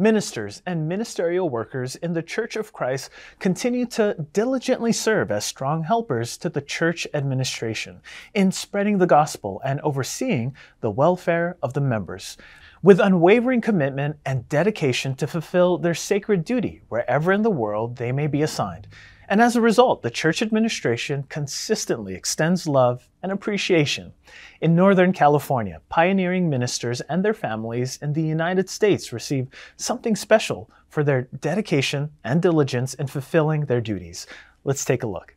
Ministers and ministerial workers in the Church of Christ continue to diligently serve as strong helpers to the church administration in spreading the gospel and overseeing the welfare of the members, with unwavering commitment and dedication to fulfill their sacred duty wherever in the world they may be assigned. And as a result, the church administration consistently extends love and appreciation. In Northern California, pioneering ministers and their families in the United States receive something special for their dedication and diligence in fulfilling their duties. Let's take a look.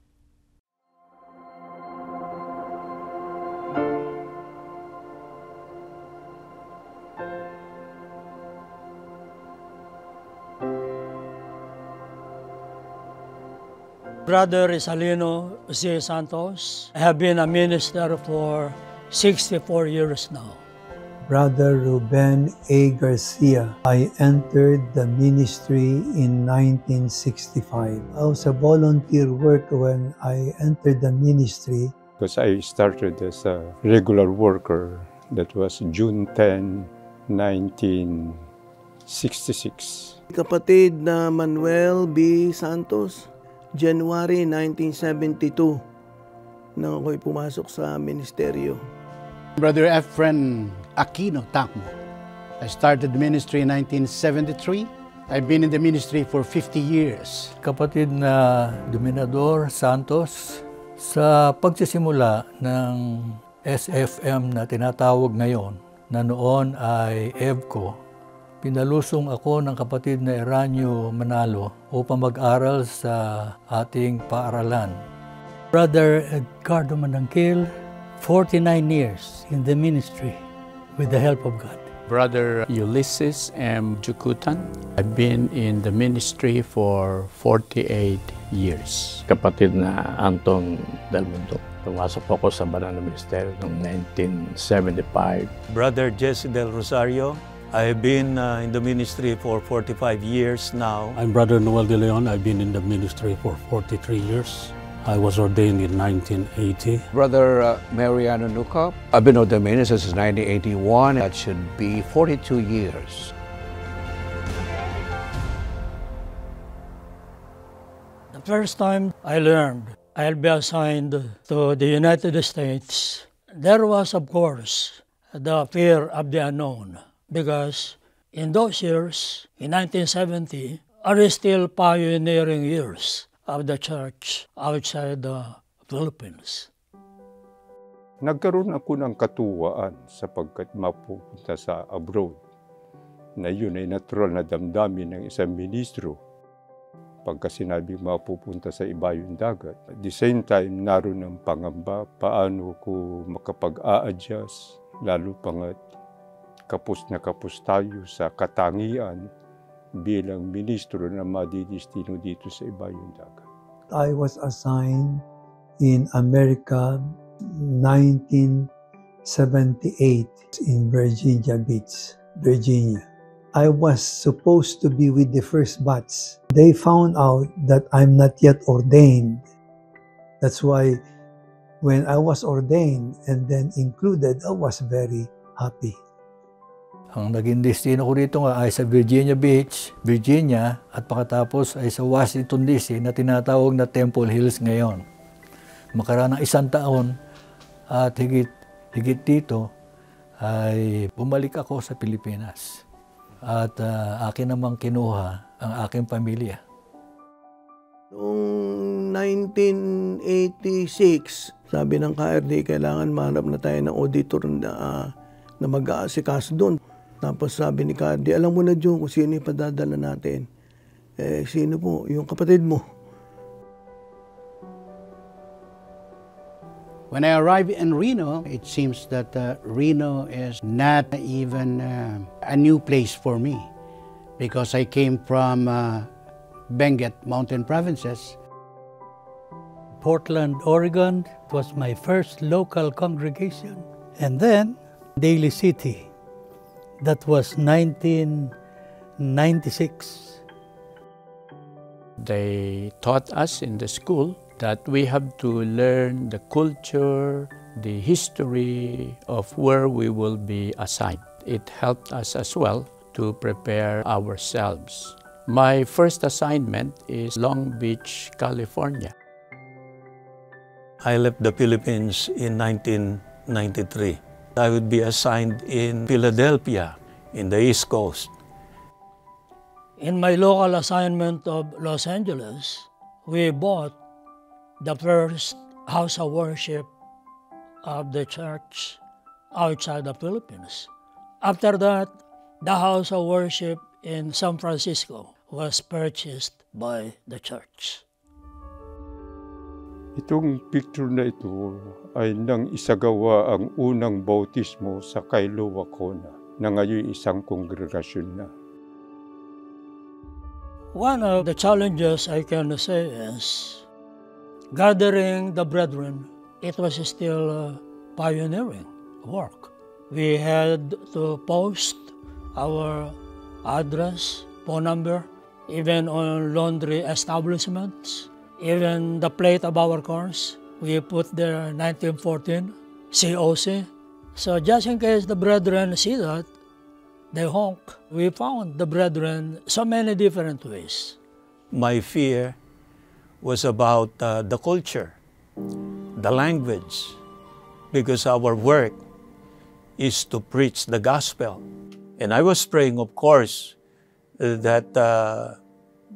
Brother Isalino C. Santos. I have been a minister for 64 years now. Brother Ruben A. Garcia. I entered the ministry in 1965. I was a volunteer worker when I entered the ministry. Because I started as a regular worker. That was June 10, 1966. Kapatid na Manuel B. Santos, January 1972 nang ako'y pumasok sa ministeryo. Brother Efren Aquino Takmo. I started ministry in 1973. I've been in the ministry for 50 years. Kapatid na Dominador Santos, sa pagsisimula ng SFM na tinatawag ngayon, na noon ay EVCO, Pinalusong ako ng kapatid na Eranio Manalo upang mag-aral sa ating paaralan. Brother Edgardo Manangkil, 49 years in the ministry with the help of God. Brother Ulysses M. Jukutan. I've been in the ministry for 48 years. Kapatid na Anton Del Mundo. Pumasok po ako sa Banana Ministerio noong 1975. Brother Jesse Del Rosario, I've been uh, in the ministry for 45 years now. I'm Brother Noel De Leon. I've been in the ministry for 43 years. I was ordained in 1980. Brother uh, Mariano Nukop. I've been ordained since 1981. That should be 42 years. The first time I learned I'll be assigned to the United States, there was, of course, the fear of the unknown because in those years, in 1970, are still pioneering years of the church outside the Philippines. Nagkaroon ako ng katuwaan sapagkat mapupunta sa abroad na yun ay natural na damdamin ng isang ministro pagka sinabi mapupunta sa iba yung dagat. At the same time, naroon ang pangamba paano ko makapag-a-adjust lalo pangat kapos na kapos tayo sa katangian bilang ministro na madidistino dito sa ibayong dagat. I was assigned in America 1978 in Virginia Beach, Virginia. I was supposed to be with the first batch. They found out that I'm not yet ordained. That's why when I was ordained and then included, I was very happy. Ang naging destino ko rito nga ay sa Virginia Beach, Virginia, at pagkatapos ay sa Washington DC na tinatawag na Temple Hills ngayon. Makaraan ng isang taon at higit, higit dito ay bumalik ako sa Pilipinas. At uh, akin namang kinuha ang aking pamilya. Noong 1986, sabi ng KRD, kailangan mahanap na tayo ng auditor na, uh, na mag-aasikaso doon. Tapos sabi ni Cardi, alam mo na John kung sino yung padadala natin. Eh, sino po? Yung kapatid mo. When I arrived in Reno, it seems that uh, Reno is not even uh, a new place for me because I came from uh, Benguet Mountain Provinces. Portland, Oregon was my first local congregation. And then Daly City, that was 1996. They taught us in the school that we have to learn the culture, the history of where we will be assigned. It helped us as well to prepare ourselves. My first assignment is Long Beach, California. I left the Philippines in 1993. I would be assigned in Philadelphia, in the East Coast. In my local assignment of Los Angeles, we bought the first house of worship of the church outside the Philippines. After that, the house of worship in San Francisco was purchased by the church. Itong picture na ito ay nang isagawa ang unang bautismo sa Kailo, Wacona na ngayon isang kongregasyon na. One of the challenges I can say is gathering the brethren. It was still pioneering work. We had to post our address, phone number, even on laundry establishments, even the plate of our cars. We put there 1914 COC. So just in case the brethren see that, they honk. We found the brethren so many different ways. My fear was about uh, the culture, the language, because our work is to preach the gospel. And I was praying, of course, that uh,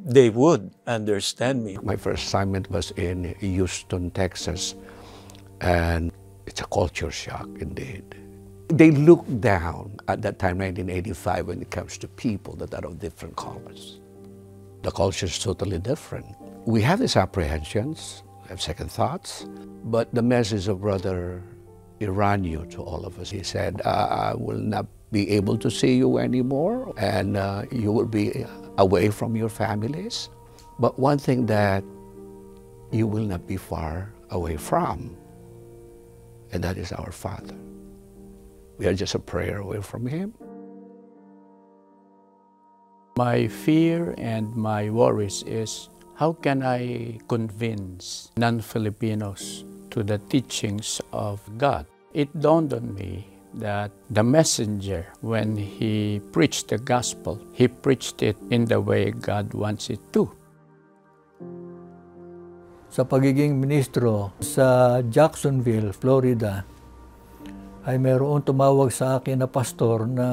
they would understand me. My first assignment was in Houston, Texas, and it's a culture shock indeed. They look down at that time, 1985, when it comes to people that are of different colors. The culture is totally different. We have these apprehensions, have second thoughts, but the message of Brother Iranio to all of us, he said, I will not be able to see you anymore, and uh, you will be away from your families. But one thing that you will not be far away from, and that is our Father. We are just a prayer away from Him. My fear and my worries is how can I convince non-Filipinos to the teachings of God? It dawned on me that the messenger, when he preached the gospel, he preached it in the way God wants it to. Sa pagiging ministro sa Jacksonville, Florida, ay mayroon tumawag sa akin na pastor na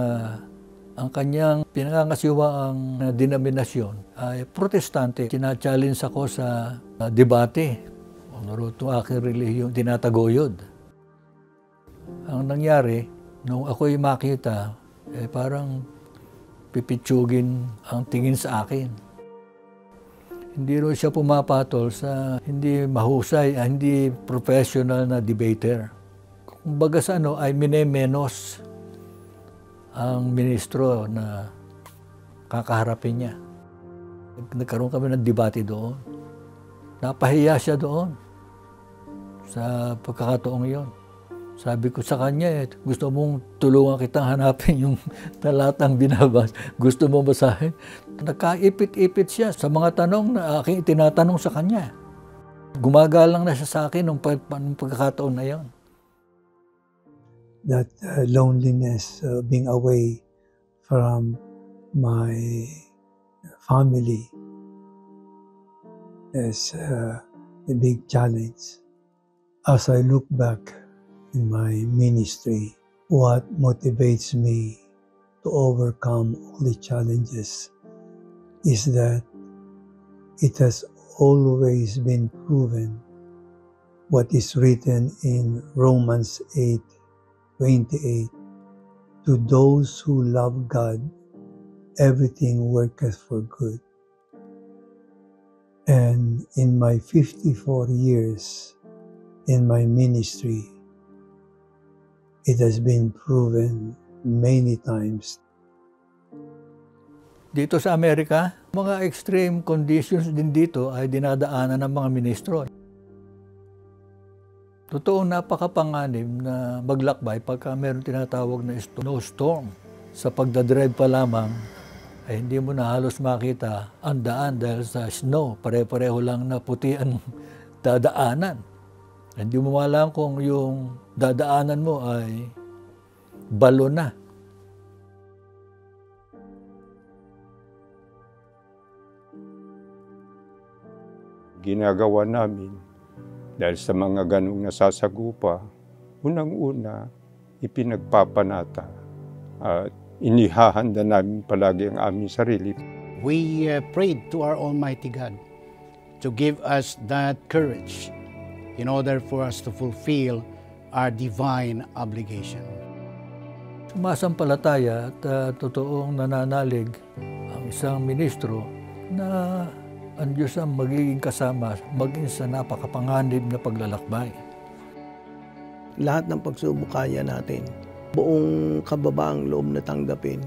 ang kanyang pinangangasiwaang denominasyon ay protestante. Tina-challenge ako sa uh, debate. Ano ito aking relihiyon, tinataguyod. Ang nangyari, nung ako'y makita, eh parang pipitsugin ang tingin sa akin. Hindi rin siya pumapatol sa hindi mahusay, ah, hindi professional na debater. Kumbaga sa ano ay minemenos ang ministro na kakaharapin niya. Nagkaroon kami ng debate doon. Napahiya siya doon sa pagkakataong iyon. Sabi ko sa kanya, eh, gusto mong tulungan kitang hanapin yung talatang binabas. Gusto mo basahin? Nagkaipit-ipit siya sa mga tanong na aking itinatanong sa kanya. Gumagalang na siya sa akin nung, pag, nung pagkakataon na yon. That uh, loneliness, uh, being away from my family is uh, a big challenge. As I look back in my ministry, what motivates me to overcome all the challenges is that it has always been proven what is written in Romans 8 28 To those who love God, everything worketh for good. And in my 54 years in my ministry, it has been proven many times. Dito sa Amerika, mga extreme conditions din dito ay dinadaanan ng mga ministro. Totoong napakapanganib na maglakbay pagka meron tinatawag na snowstorm. Sa pagdadrive pa lamang, ay hindi mo na halos makita ang daan dahil sa snow. Pare-pareho lang na puti ang dadaanan. Hindi mo alam kung yung dadaanan mo ay balo na. Ginagawa namin dahil sa mga ganong nasasagupa, unang-una, ipinagpapanata at inihahanda namin palagi ang aming sarili. We uh, prayed to our Almighty God to give us that courage in order for us to fulfill our divine obligation. Sumasampalataya at uh, totoong nananalig ang isang ministro na ang Diyos ang magiging kasama maging sa napakapanganib na paglalakbay. Lahat ng pagsubok kaya natin. Buong kababaang loob na tanggapin.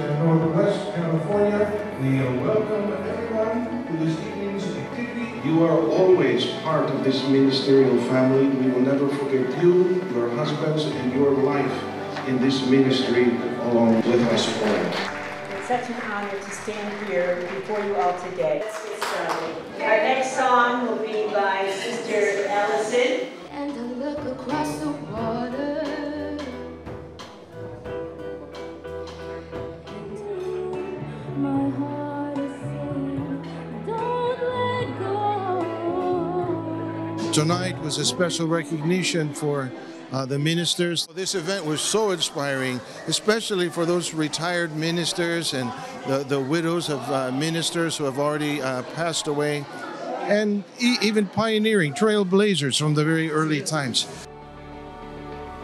And Northwest California. We welcome everyone to this evening's activity. You are always part of this ministerial family. We will never forget you, your husbands, and your life in this ministry along with us all. It's such an honor to stand here before you all today. Let's get started. Our next song will be by Sister Ellison. And I look across the water. Tonight was a special recognition for uh, the ministers. This event was so inspiring, especially for those retired ministers and the, the widows of uh, ministers who have already uh, passed away, and e- even pioneering trailblazers from the very early times.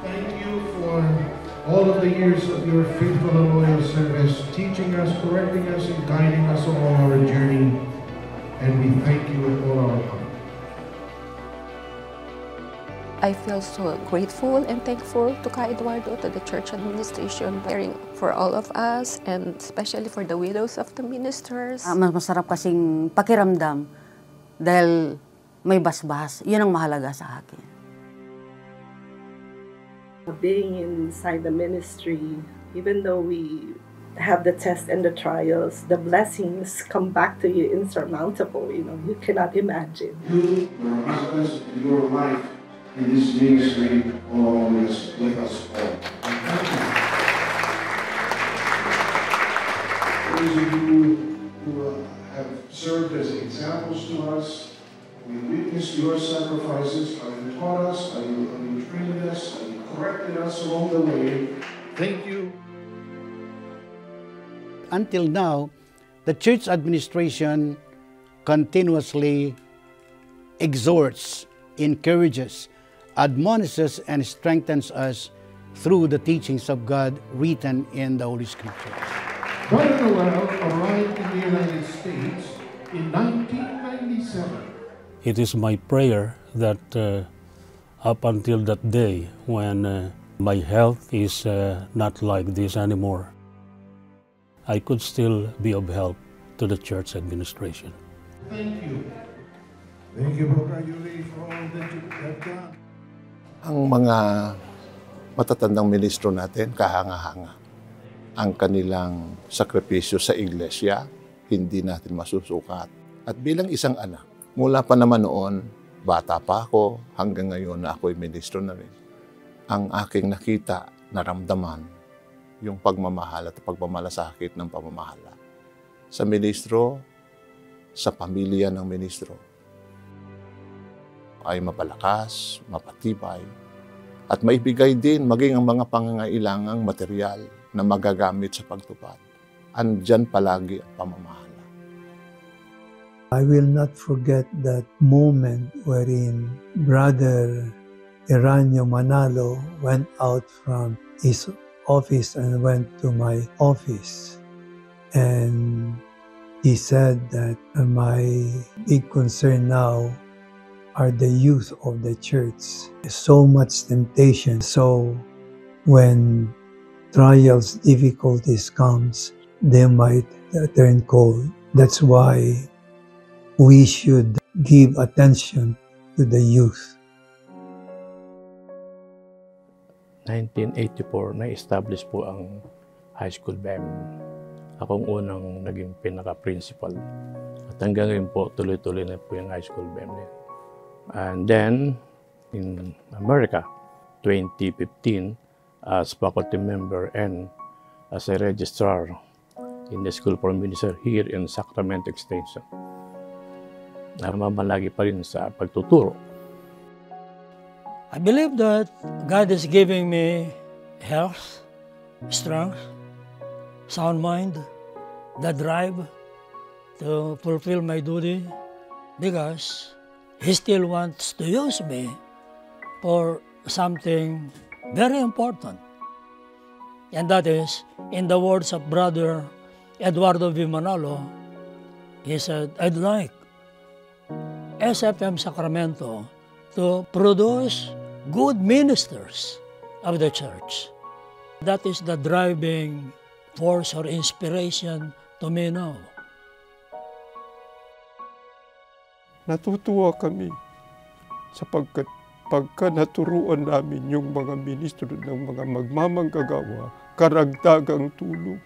Thank you for all of the years of your faithful and loyal service, teaching us, correcting us, and guiding us along our journey. And we thank you with all our heart. I feel so grateful and thankful to Ka Eduardo, to the church administration, caring for all of us, and especially for the widows of the ministers. Ah, mas masarap kasing pakiramdam dahil may basbas. Yun ang mahalaga sa akin. being inside the ministry, even though we have the tests and the trials, the blessings come back to you insurmountable. You know, you cannot imagine. You, and your life in this ministry along with, us all. Those of you who have served as examples to us, we witnessed your sacrifices, how you taught us, how you, how you trained us, how you corrected us along the way. Thank you. Until now, the church administration continuously exhorts, encourages, admonishes, and strengthens us through the teachings of God written in the Holy Scriptures. Brother Noel arrived in the United States in 1997. It is my prayer that uh, up until that day when uh, my health is uh, not like this anymore, I could still be of help to the church administration. Thank you. Thank you, Brother Yuli, for all that you have done. Ang mga matatandang ministro natin, kahanga-hanga. Ang kanilang sakripisyo sa iglesia, hindi natin masusukat. At bilang isang anak, mula pa naman noon, bata pa ako, hanggang ngayon na ako'y ministro na rin. Ang aking nakita, naramdaman, yung pagmamahal at pagmamalasakit ng pamamahala. Sa ministro, sa pamilya ng ministro, ay mapalakas, mapatibay, at maibigay din maging ang mga pangangailangang material na magagamit sa pagtupad. Andyan palagi ang pamamahala. I will not forget that moment wherein Brother Eranio Manalo went out from his office and went to my office. And he said that my big concern now are the youth of the church. So much temptation. So when trials, difficulties comes, they might turn cold. That's why we should give attention to the youth. 1984, na-establish po ang high school BEM. Akong unang naging pinaka-principal. At hanggang ngayon po, tuloy-tuloy na po yung high school BEM. And then, in America, 2015, as faculty member and as a registrar in the School for Minister here in Sacramento Extension. Namamalagi pa rin sa pagtuturo. I believe that God is giving me health, strength, sound mind, the drive to fulfill my duty because He still wants to use me for something very important. And that is, in the words of Brother Eduardo V. Manalo, he said, I'd like SFM Sacramento to produce good ministers of the church. That is the driving force or inspiration to me now. Natutuwa kami sapagkat pagka naturuan namin yung mga ministro ng mga magmamanggagawa, karagdagang tulong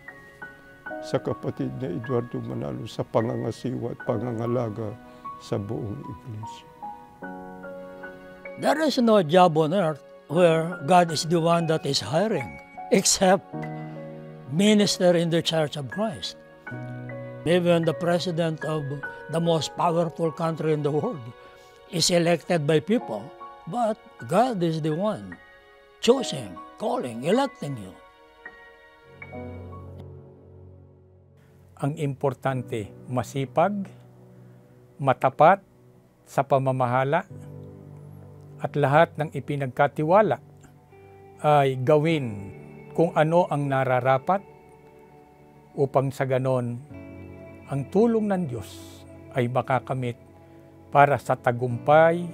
sa kapatid na Eduardo Manalo sa pangangasiwa at pangangalaga sa buong iglesia. There is no job on earth where God is the one that is hiring, except minister in the Church of Christ. Even the president of the most powerful country in the world is elected by people, but God is the one choosing, calling, electing you. Ang importante, masipag, matapat sa pamamahala, at lahat ng ipinagkatiwala ay gawin kung ano ang nararapat upang sa ganon ang tulong ng Diyos ay makakamit para sa tagumpay,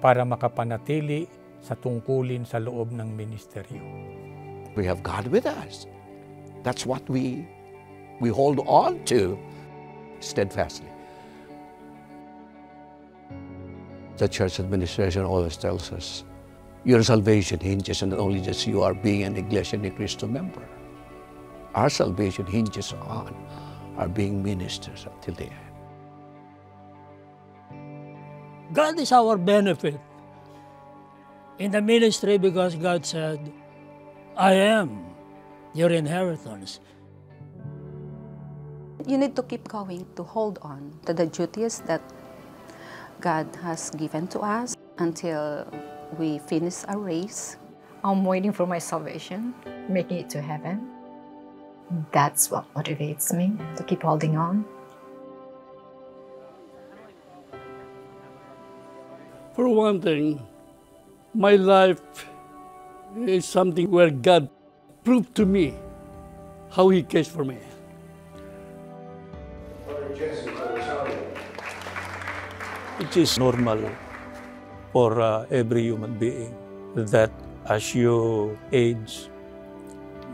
para makapanatili sa tungkulin sa loob ng ministeryo. We have God with us. That's what we we hold on to steadfastly. The church administration always tells us your salvation hinges on only just you are being an Iglesia Ni Cristo member. Our salvation hinges on our being ministers until the end. God is our benefit in the ministry because God said, I am your inheritance. You need to keep going to hold on to the duties that God has given to us until we finish our race. I'm waiting for my salvation, making it to heaven. That's what motivates me to keep holding on. For one thing, my life is something where God proved to me how He cares for me. It is normal for uh, every human being that as you age,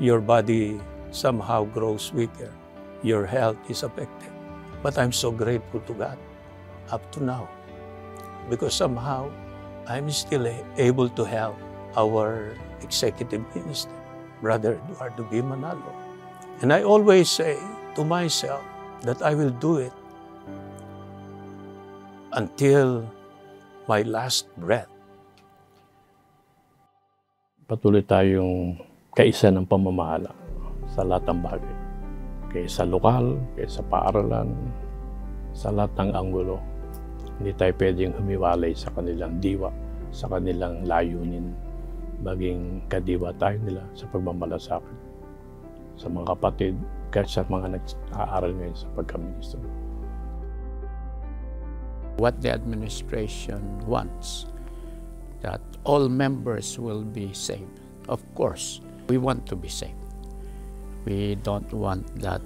your body somehow grows weaker, your health is affected. But I'm so grateful to God up to now because somehow I'm still able to help our executive minister, Brother Eduardo B. Manalo. And I always say to myself that I will do it until my last breath. Patuloy tayong kaisa ng pamamahala sa lahat ng bagay. Kaya sa lokal, kaya sa paaralan, sa lahat ng anggulo. Hindi tayo pwedeng humiwalay sa kanilang diwa, sa kanilang layunin. Maging kadiwa tayo nila sa pagmamalasakit. Sa mga kapatid, kahit sa mga nag-aaral ngayon sa pagkaministro. What the administration wants, that all members will be saved. Of course, we want to be saved. We don't want that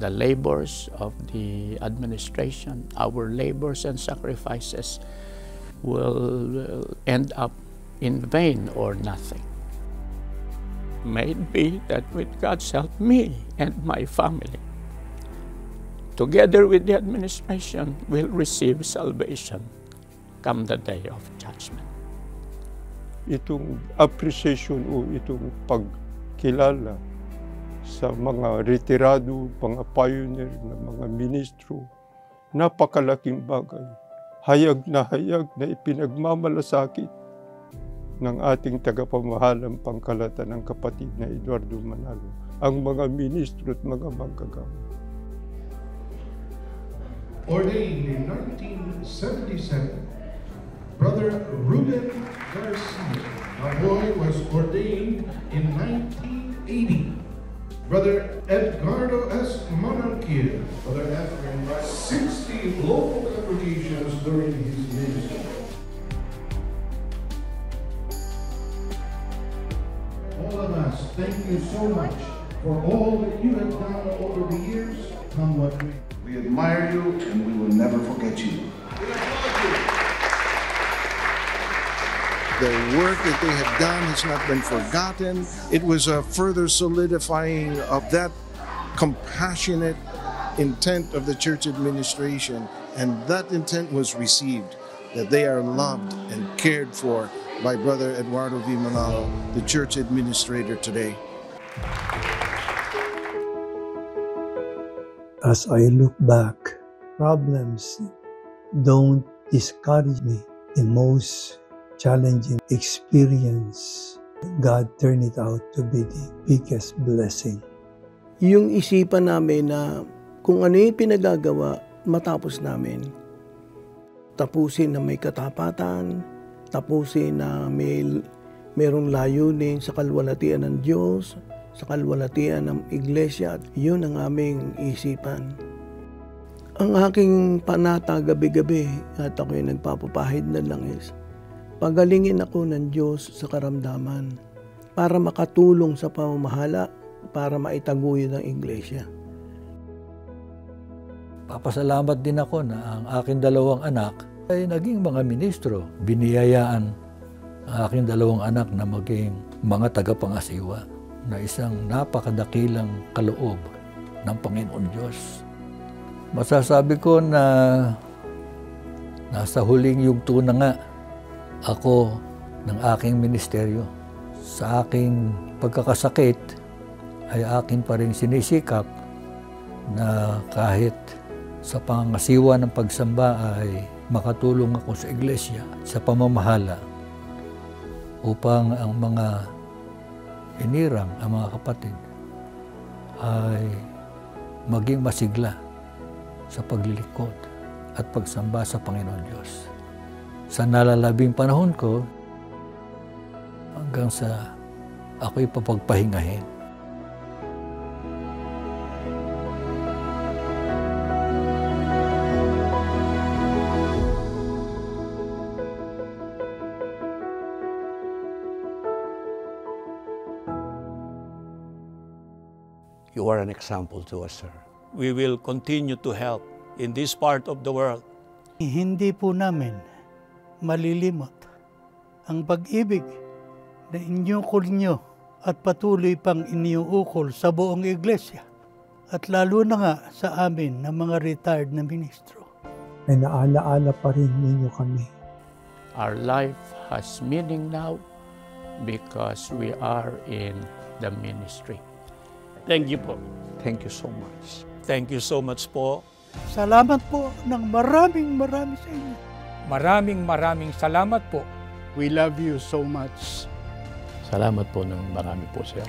the labors of the administration, our labors and sacrifices will uh, end up in vain or nothing. May it be that with God's help, me and my family, together with the administration, will receive salvation come the day of judgment. itong appreciation o itong pagkilala sa mga retirado, mga pioneer na mga ministro. Napakalaking bagay. Hayag na hayag na ipinagmamalasakit ng ating tagapamahalang pangkalata ng kapatid na Eduardo Manalo, ang mga ministro at mga manggagawa. Ordained in 1977, Brother Ruben Garcia Aboy was ordained in 1980. Brother Edgardo S. Monarchia, Brother F. 60 local congregations during his ministry. All of us, thank you so much for all that you have done over the years. Come what may. We admire you and we will never forget you. The work that they have done has not been forgotten. It was a further solidifying of that compassionate intent of the church administration, and that intent was received that they are loved and cared for by Brother Eduardo V. Manalo, the church administrator today. As I look back, problems don't discourage me. The most challenging experience, God turned it out to be the biggest blessing. Yung isipan namin na kung ano yung pinagagawa matapos namin, tapusin na may katapatan, tapusin na may merong layunin sa kalwalatian ng Diyos, sa kalwalatian ng Iglesia, at yun ang aming isipan. Ang aking panata gabi-gabi at ako'y nagpapapahid na lang is, pagalingin ako ng Diyos sa karamdaman para makatulong sa pamamahala, para maitaguyod ang Iglesia. Papasalamat din ako na ang aking dalawang anak ay naging mga ministro. Biniyayaan ang aking dalawang anak na maging mga tagapangasiwa na isang napakadakilang kaloob ng Panginoon Diyos. Masasabi ko na nasa huling yugto na nga ako ng aking ministeryo. Sa aking pagkakasakit ay akin pa rin sinisikap na kahit sa pangasiwa ng pagsamba ay makatulong ako sa iglesia, sa pamamahala upang ang mga inirang, ang mga kapatid ay maging masigla sa paglilikod at pagsamba sa Panginoon Diyos. Sa nalalabing panahon ko, hanggang sa ako'y papagpahingahin. You are an example to us, sir. We will continue to help in this part of the world. Hindi po namin malilimot ang pag-ibig na inyukol nyo at patuloy pang iniuukol sa buong iglesia at lalo na nga sa amin na mga retired na ministro. Ay naalaala pa rin ninyo kami. Our life has meaning now because we are in the ministry. Thank you po. Thank you so much. Thank you so much po. Salamat po ng maraming marami sa inyo. Maraming maraming salamat po. We love you so much. Salamat po ng marami po, sir.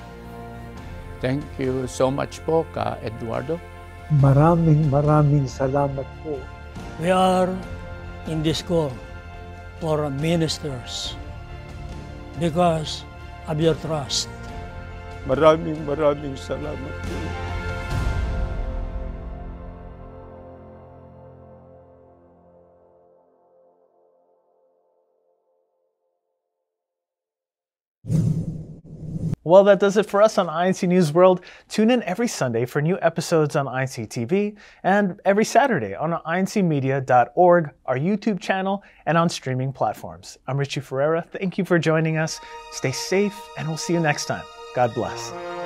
Thank you so much po, ka Eduardo. Maraming maraming salamat po. We are in this call for ministers because of your trust. Maraming maraming salamat po. Well, that does it for us on INC News World. Tune in every Sunday for new episodes on INC TV and every Saturday on incmedia.org, our YouTube channel, and on streaming platforms. I'm Richie Ferreira. Thank you for joining us. Stay safe, and we'll see you next time. God bless.